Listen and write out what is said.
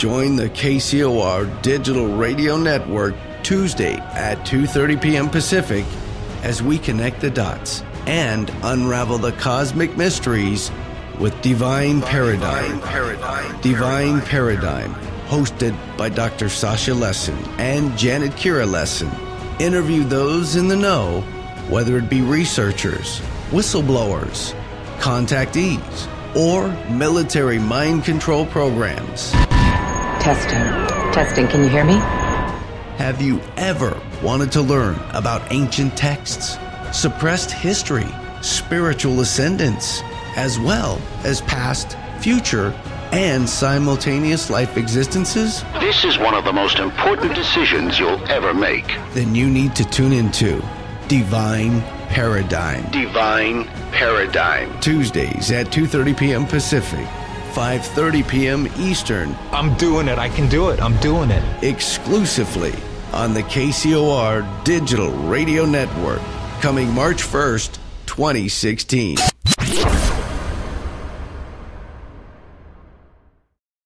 Join the KCOR Digital Radio Network Tuesday at 2:30 p.m. Pacific as we connect the dots and unravel the cosmic mysteries with Divine Paradigm. Divine Paradigm, hosted by Dr. Sasha Lessin and Janet Kira Lessin. Interview those in the know, whether it be researchers, whistleblowers, contactees, or military mind control programs. Testing. Testing. Can you hear me? Have you ever wanted to learn about ancient texts, suppressed history, spiritual ascendance, as well as past, future, and simultaneous life existences? This is one of the most important decisions you'll ever make. Then you need to tune into Divine Paradigm. Divine Paradigm. Tuesdays at 2:30 p.m. Pacific, 5:30 p.m. Eastern, I'm doing it. I can do it. I'm doing it. exclusively on the KCOR Digital Radio Network, coming March 1st, 2016.